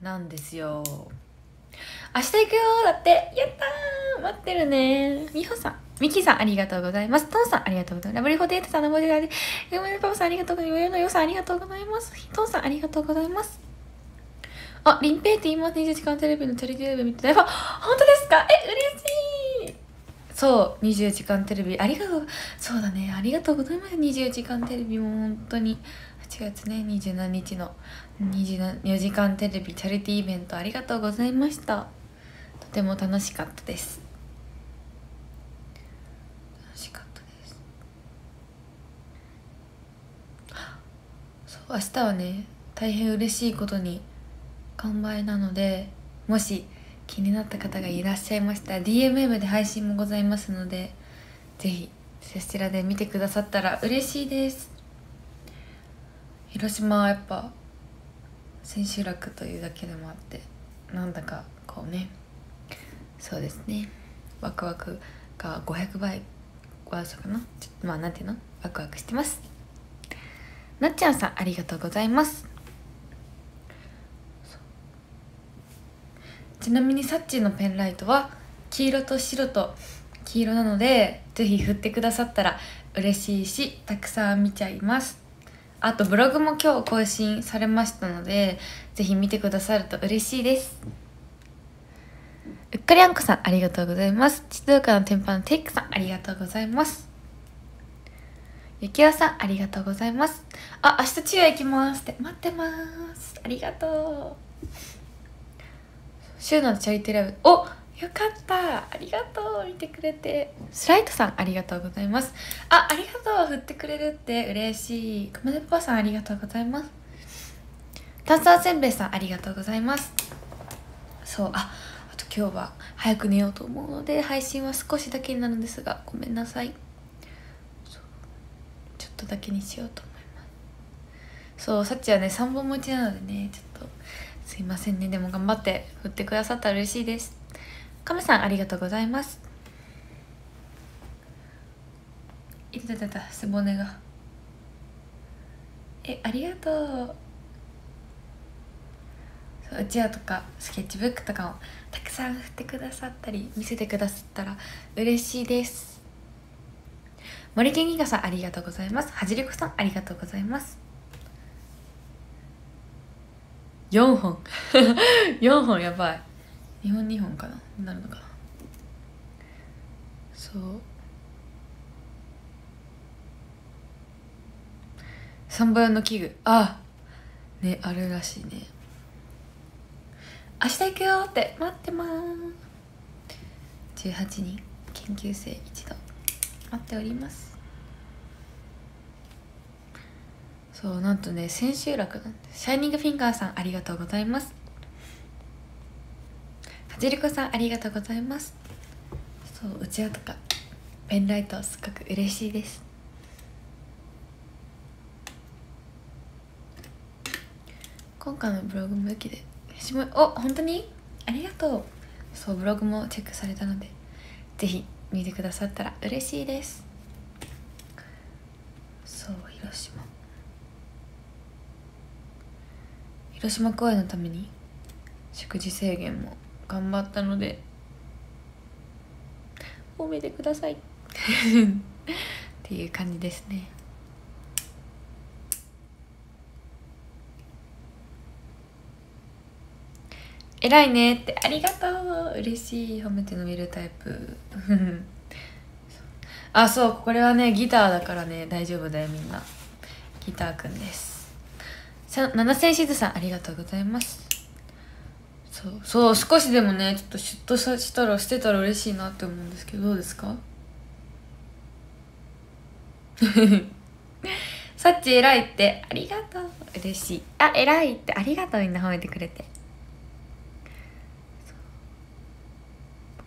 なんですよ明日行くよだってやったー待ってるねみほさんミキさんありがとうございます。トンさんありがとうございます。ラブリーフォテートさんのボディガーで、ゆめパパさんありがとうございます。ゆのよさんありがとうございます。トンさんありがとうございます。あ、リンペイって今24時間テレビのテレビ見てたよ。あ本当ですか？え、嬉しいそう、24時間テレビ、ありがとう。そうだね、ありがとうございます。24時間テレビも本当に。8月ね、27日の24時間テレビチャリティーイベントありがとうございました。とても楽しかったです。楽しかったです。そう、明日はね、大変嬉しいことに完売なので、もし気になった方がいらっしゃいましたら DMM で配信もございますのでぜひそちらで見てくださったら嬉しいです広島はやっぱ千秋楽というだけでもあってなんだかこうねそうですね。ワクワクが500倍はそうかな。ちょっとまあなんていうの？ワクワクしてます。なっちゃんさんありがとうございます。ちなみにサッチーのペンライトは黄色と白と黄色なのでぜひ振ってくださったら嬉しいしたくさん見ちゃいます。あとブログも今日更新されましたのでぜひ見てくださると嬉しいです。うっかりあんこさんありがとうございます。静岡の天パのテイクさんありがとうございます。ゆきおさんありがとうございます。あ明日中夜行きますって。待ってます。ありがとう。週のチャリティーライブ。およかったありがとう見てくれて。スライトさんありがとうございます。あありがとう振ってくれるって嬉しい。かまでパパさんありがとうございます。炭酸せんべいさんありがとうございます。そうああと今日は早く寝ようと思うので配信は少しだけになるんですがごめんなさい。ちょっとだけにしようと思います。そうさっちはね3本持ちなのでねちょっとすいませんね。でも頑張って振ってくださったら嬉しいです。カメさんありがとうございます。いたたた背骨が。えありがとう。そうちわとかスケッチブックとかをたくさん振ってくださったり見せてくださったら嬉しいです。森健ギガさんありがとうございます。はじりこさんありがとうございます。4本。4本やばい。2本2本かな？なるのかな？そう。3倍の器具。あねあるらしいね。明日行くよって。待ってまーす18人研究生一度待っております。そうなんとね千秋楽なんでシャイニングフィンガーさんありがとうございます。はじりこさんありがとうございます。そううちわとかペンライトすっごく嬉しいです。今回のブログも雪でしもお本当に？ありがとう。そうブログもチェックされたのでぜひ見てくださったら嬉しいです。そう広島。広島公演のために食事制限も頑張ったので。褒めてください。っていう感じですね。偉いねって。ありがとう。嬉しい。褒めて伸びるタイプ。あそう。これはねギターだからね。大丈夫だよみんな。ギターくんです。さ七千しずさんありがとうございますそう。そう少しでもねちょっとシュッとさしたらしてたら嬉しいなって思うんですけどどうですか？さっち偉いってありがとう。嬉しい。あ偉いってありがとうみんな褒めてくれて。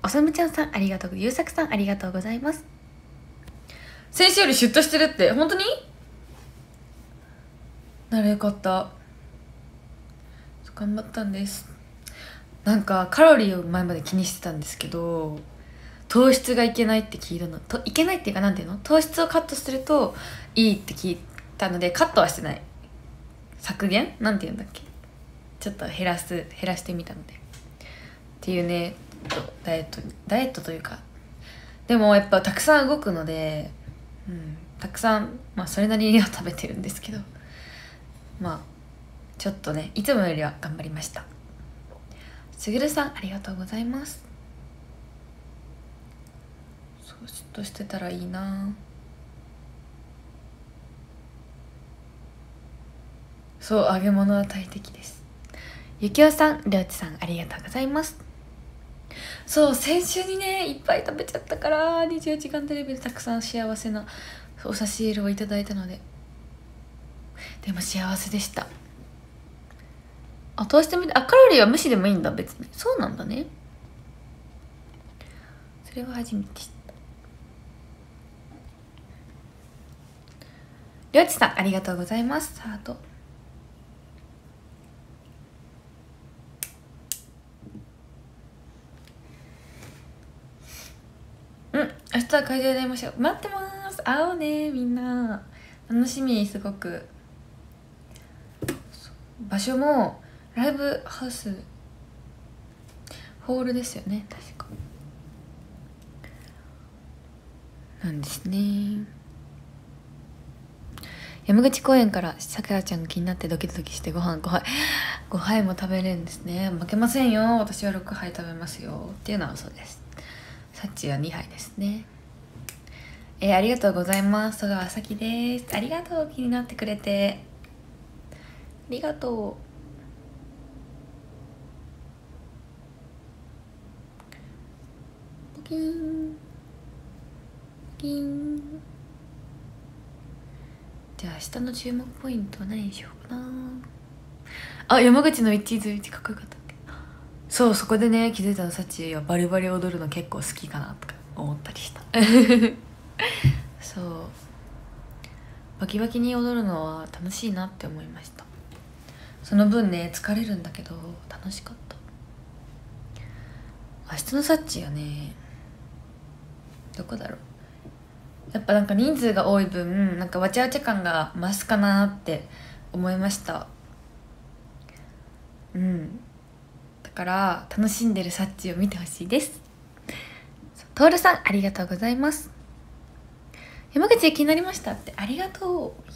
おさむちゃんさんありがとう。ゆうさくさんありがとうございます。先週よりシュッとしてるって本当に？ならよかった頑張ったんですなんかカロリーを前まで気にしてたんですけど糖質がいけないって聞いたのといけないっていうかなんていうの？糖質をカットするといいって聞いたのでカットはしてない。削減？なんて言うんだっけ？ちょっと減らす減らしてみたので。っていうねダイエットダイエットというか。でもやっぱたくさん動くので、うん、たくさんまあそれなりには食べてるんですけど。まあちょっとねいつもよりは頑張りました。すぐるさんありがとうございます。そうしっとしてたらいいな。そう揚げ物は大敵です。ゆきおさんりょうちさんありがとうございます。そう先週にねいっぱい食べちゃったから24時間テレビでたくさん幸せなお差し入れをいただいたので。でも幸せでした。あ通してみてあカロリーは無視でもいいんだ別に。そうなんだね。それは初めて知った。りょうちさんありがとうございます。さあとうん明日は会場で会いましょう。待ってます。会おうねみんな。楽しみすごく。場所もライブハウスホールですよね。確か。なんですね。山口公園からさくらちゃんが気になってドキドキしてご飯5杯5杯も食べれるんですね。負けませんよ。私は6杯食べますよ。っていうのはそうです。サッチは2杯ですね。えー、ありがとうございます。戸川咲です。ありがとう。気になってくれて。ありがとう。ピンピンじゃあ明日の注目ポイントは何にしようかな。あ山口の一チーズかっこよかったっけ？そうそこでね気づいたのさっちはバリバリ踊るの結構好きかなとか思ったりした。そう。バキバキに踊るのは楽しいなって思いました。その分ね疲れるんだけど楽しかった。明日のサッチはねどこだろう。やっぱなんか人数が多い分なんかわちゃわちゃ感が増すかなって思いました。うん。だから楽しんでるサッチを見てほしいです。トールさんありがとうございます。山口気になりましたって。ありがとう。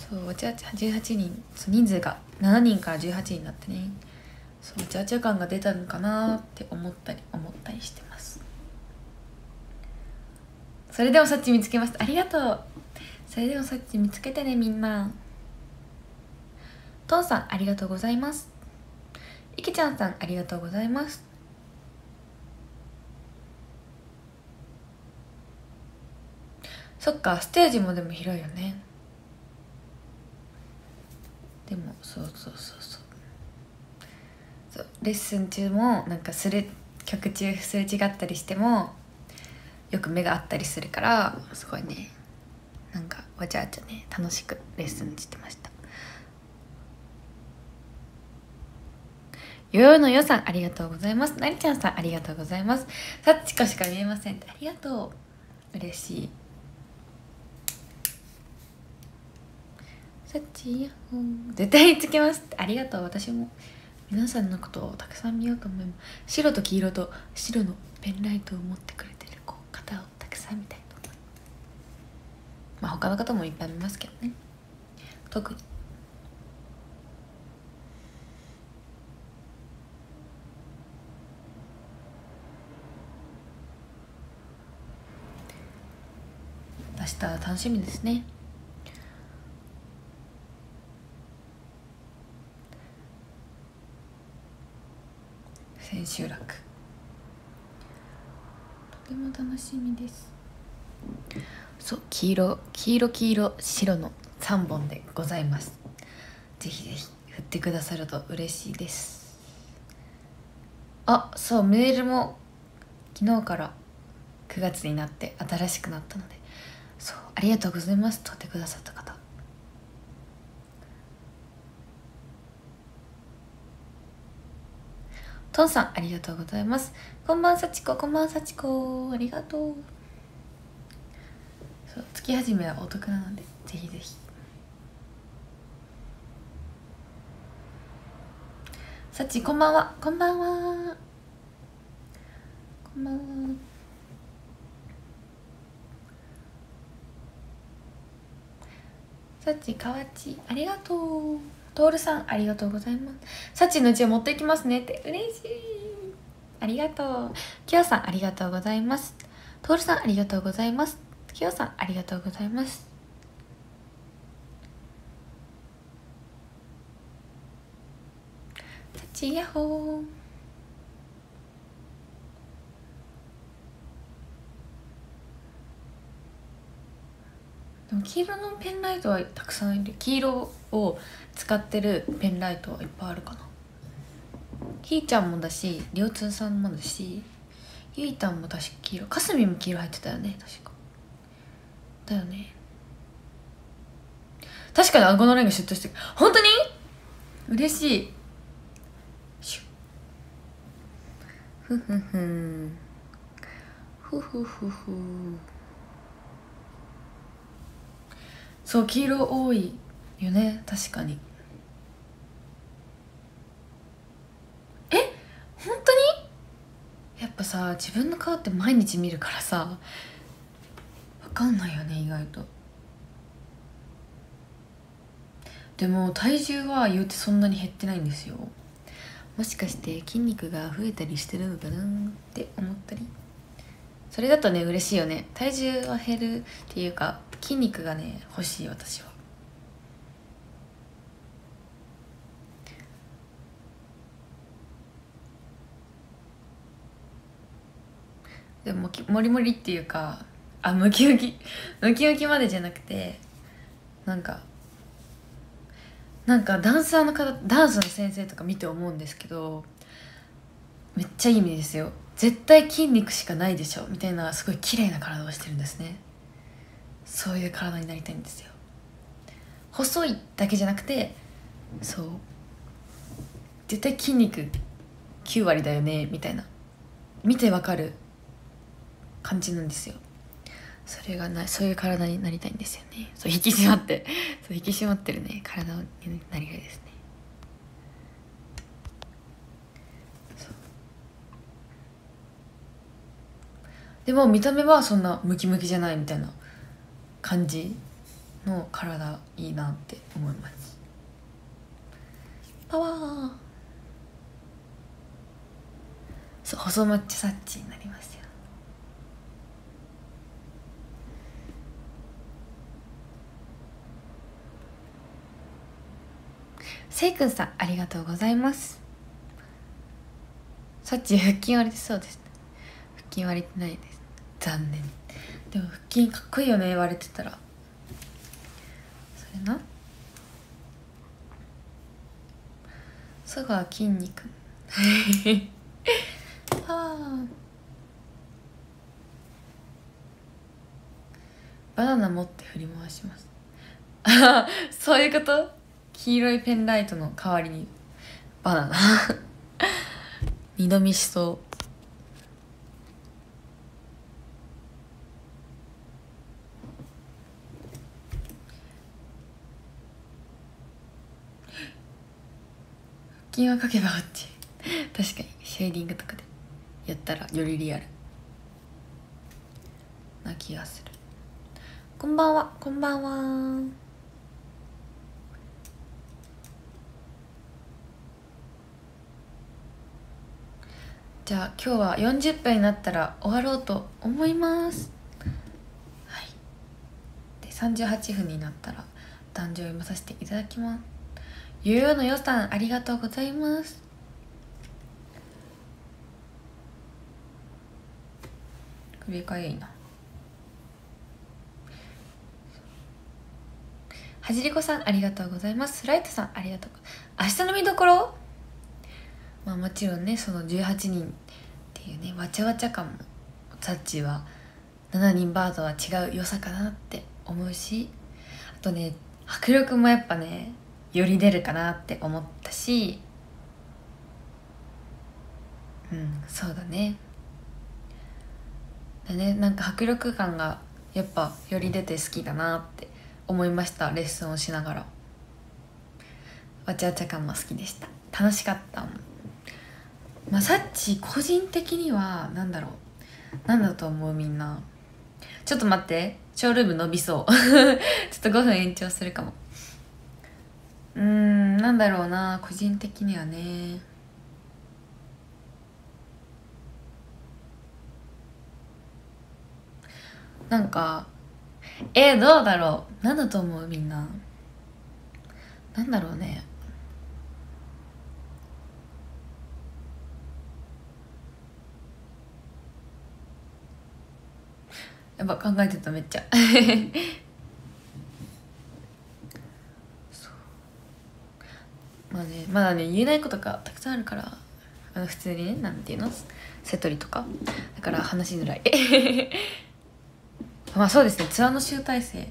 そうわちゃわちゃ18人。そう人数が7人から18人になってね。そうわちゃわちゃ感が出たのかなって思ったり思ったりしてます。それでもさっち見つけました。ありがとう。それでもさっち見つけてねみんな。トンさんありがとうございます。いきちゃんさんありがとうございます。そっかステージもでも広いよね。でもそうそうそうそう。そうレッスン中もなんかすれ曲中すれ違ったりしてもよく目が合ったりするからすごいねなんかわちゃわちゃね楽しくレッスンしてました。よよのよさんありがとうございます。なりちゃんさんありがとうございます。さっちこしか見えません。ありがとう。嬉しい。さっちやほん絶対につけます。ありがとう。私も皆さんのことをたくさん見ようと思います。白と黄色と白のペンライトを持ってくれ方をたくさん見たいと思いまあ他の方もいっぱい見ますけどね。特に。明日楽しみですね。千秋楽。ても楽しみです。そう黄色黄色黄色白の3本でございます。ぜひぜひ振ってくださると嬉しいです。あそうメールも昨日から9月になって新しくなったのでそうありがとうございます。とってくださった方。トンさんありがとうございます。こんばんさちここんばんさちこありがとう。そう月始めはお得なのでぜひぜひ。さちこんばんは。こんばんは。こんばんは。さちかわちありがとう。トールさんありがとうございます。サチのうちを持っていきますねって。嬉しい。ありがとう。きよさんありがとうございます。トールさんありがとうございます。きよさんありがとうございます。さちやっほー。でも黄色のペンライトはたくさんいる黄色を使ってるペンライトはいっぱいあるかな。ひーちゃんもだしりょうつんさんもだしゆいたんも確か黄色。かすみも黄色入ってたよね確か。だよね。確かに顎のラインがシュッとしてる本当に？嬉しい。シュッ。ふふふふふふふそう黄色多いよね。確かに。え？本当に？やっぱさ自分の顔って毎日見るからさ。分かんないよね意外と。でも体重は言うてそんなに減ってないんですよ。もしかして筋肉が増えたりしてるのかなって思ったり。それだとね嬉しいよね。体重は減るっていうか筋肉がね欲しい私は。でももりもりっていうかあムキムキ。ムキムキまでじゃなくてなんかなんかダンサーの方ダンスの先生とか見て思うんですけどめっちゃいい意味ですよ。絶対筋肉しかないでしょ。みたいなすごい綺麗な体をしてるんですね。そういう体になりたいんですよ。細いだけじゃなくてそう。絶対筋肉9割だよねみたいな。見てわかる感じなんですよ。それがなそういう体になりたいんですよね。そう引き締まって。そう引き締まってるね。体になりたいですね。でも見た目はそんなムキムキじゃないみたいな。感じの体いいなって思います。パワー。そう細マッチサッチになりますよ。せいくんさんありがとうございます。サッチ腹筋割れてそうです。腹筋割れてないです。残念でも腹筋かっこいいよね言われてたら。それな。そが筋肉。ああ。バナナ持って振り回します。あ そういうこと？黄色いペンライトの代わりにバナナ。二度見しそう。筋はかけばこっち。確かにシェーディングとかでやったらよりリアル。な気がする。こんばんは。こんばんは。じゃあ今日は40分になったら終わろうと思います。はい。で38分になったら誕生日読まさせていただきます。ゆうのよさんありがとうございます。首かゆいな。はじりこさんありがとうございます。ライトさんありがとう明日の見どころ？まあもちろんねその18人っていうねわちゃわちゃ感もザッチは7人バードは違う良さかなって思うしあとね迫力もやっぱねより出るかなって思ったしうんそうだね。だね。なんか迫力感がやっぱより出て好きだなって思いましたレッスンをしながら。わちゃわちゃ感も好きでした。楽しかったまあサッチ個人的には何だろう。なんだと思うみんな。ちょっと待って。ショールーム伸びそう。ちょっと5分延長するかも。うんなんだろうな個人的にはね。なんかえー、どうだろう。なんだと思うみんな。なんだろうね。やっぱ考えてためっちゃ。まあねまだね言えないことがたくさんあるからあの普通にねなんていうの？瀬戸りとか？だから話しづらい。まあそうですねツアーの集大成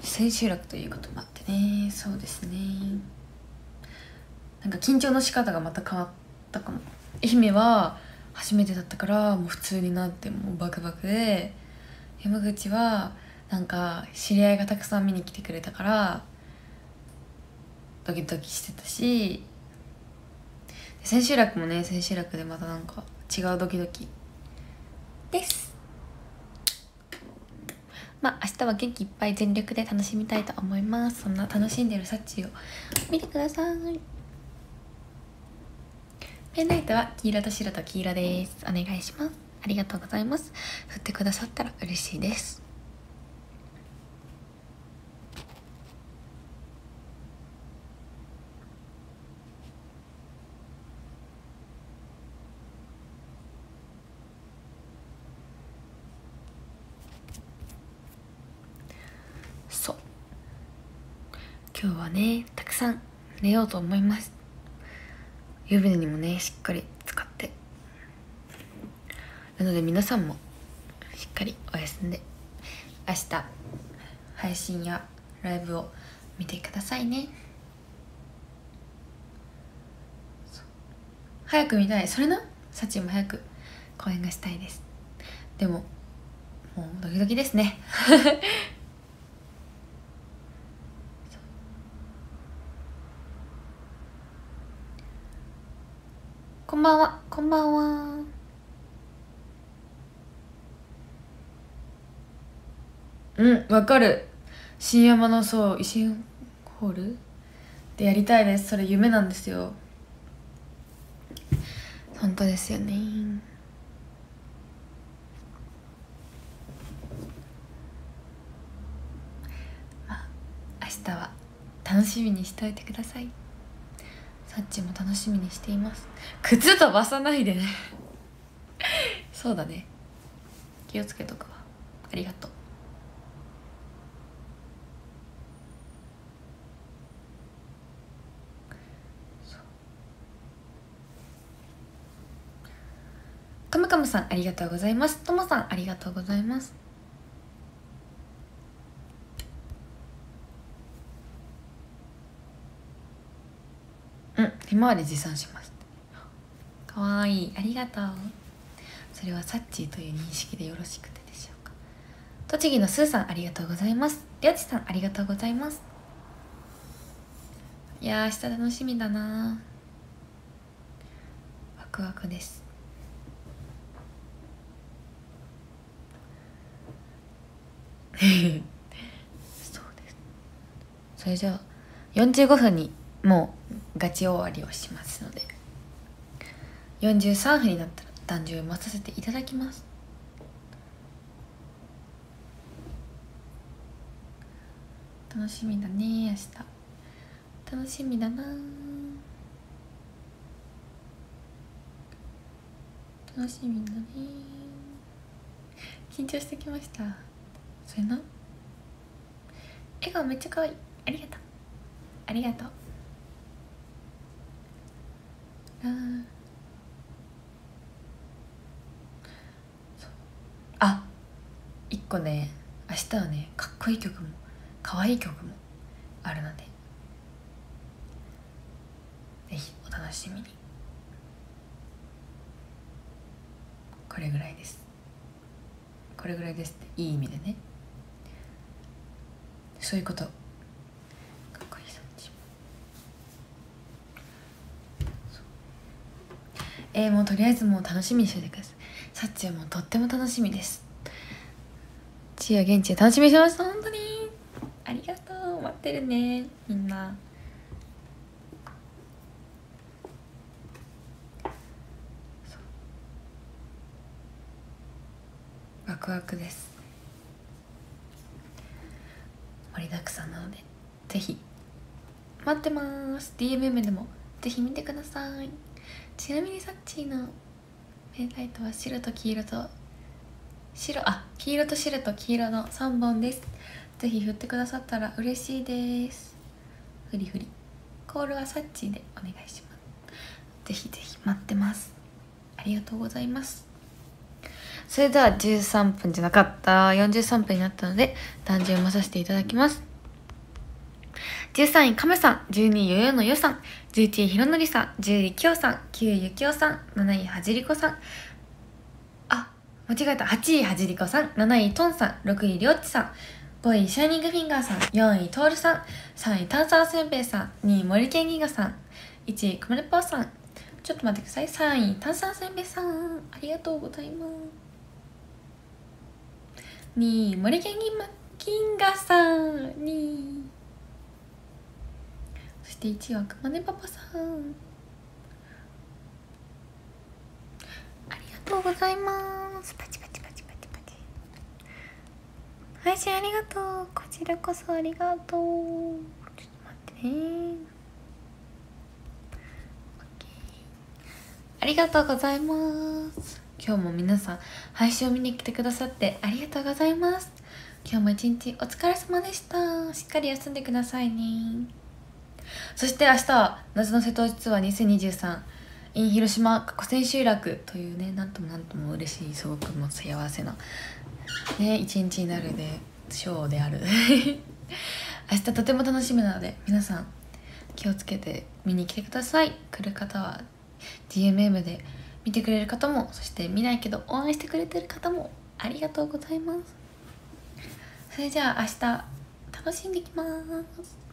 千秋楽ということもあってね。そうですね。なんか緊張の仕方がまた変わったかも。愛媛は初めてだったからもう普通になってもうバクバクで山口はなんか知り合いがたくさん見に来てくれたからドキドキしてたし千秋楽もね千秋楽でまたなんか違うドキドキ。です。まあ明日は元気いっぱい全力で楽しみたいと思います。そんな楽しんでるサチを見てください。ペンライトは黄色と白と黄色です。お願いします。ありがとうございます。振ってくださったら嬉しいですそう今日はねたくさん寝ようと思います。湯船にもねしっかり使って。なので皆さんもしっかりお休んで。明日配信やライブを見てくださいね。早く見たい。それな？サチも早く公演がしたいです。でももうドキドキですね。んばんは。こんばんは。うんわかる。新山のそう維新ホール？でやりたいです。それ夢なんですよ。本当ですよね。まあ明日は楽しみにしておいてください。サッチも楽しみにしています。靴飛ばさないでね。そうだね。気をつけとくわ。ありがとう。カムカムさんありがとうございます。ともさんありがとうございます。うんひまわり持参します。かわいい。ありがとう。それはサッチーという認識でよろしくてでしょうか。栃木のスーさんありがとうございます。りょうちさんありがとうございます。いや明日楽しみだな。ワクワクです。そうです。それじゃあ45分にもうガチ終わりをしますので。43分になったら誕生日待たせていただきます。楽しみだね明日。楽しみだな。楽しみだね。緊張してきました。それな。笑顔めっちゃ可愛い。ありがとう。ありがとう。ああ一個ね明日はねかっこいい曲も可愛い曲もあるので。ぜひお楽しみに。これぐらいです。これぐらいですっていい意味でね。そういうことかっこいいそっちえー、もうとりあえずもう楽しみにしててください。サッチはもうとっても楽しみです。チア現地で楽しみにしました本当にありがとう。待ってるね。みんな。ワクワクです。盛りだくさんなのでぜひ。待ってます。DMM でもぜひ見てください。ちなみにサッチーのペンライトは白と黄色と白。あ黄色と白と黄色の3本です。ぜひ振ってくださったら嬉しいです。フリフリ。コールはサッチーでお願いします。ぜひぜひ待ってます。ありがとうございます。それでは13分じゃなかった。43分になったので単純読まさせていただきます。13位、カメさん。12位、ヨヨのヨさん。11位、ひろのりさん。10位、きょうさん。9位、ゆきおさん。7位、はじりこさん。あ、間違えた。8位、はじりこさん。7位、とんさん。6位、りょうちさん。5位、シャイニングフィンガーさん。4位、とおるさん。3位、炭酸せんべいさん。2位、森健ギガさん。1位、くまれぽうさん。ちょっと待ってください。3位、炭酸せんべいさん。ありがとうございます。2位、森健ギガさん。2位。そして1位はくまねパパさん。ありがとうございます。パチパチパチパチパチ。配信ありがとう。こちらこそありがとう。ちょっと待ってね。ありがとうございます。今日も皆さん配信を見に来てくださってありがとうございます。今日も一日お疲れ様でした。しっかり休んでくださいね。そして明日は夏の瀬戸内ツアー2023 in 広島河川集落というねなんともなんとも嬉しいすごくも幸せなね一日になるでショーである。明日とても楽しみなので皆さん気をつけて見に来てください。来る方は DMM で見てくれる方もそして見ないけど応援してくれてる方もありがとうございます。それじゃあ明日楽しんできます。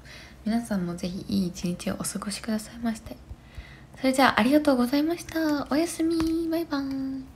皆さんもぜひいい一日をお過ごしくださいまして。それじゃあありがとうございました。おやすみ。バイバーイ。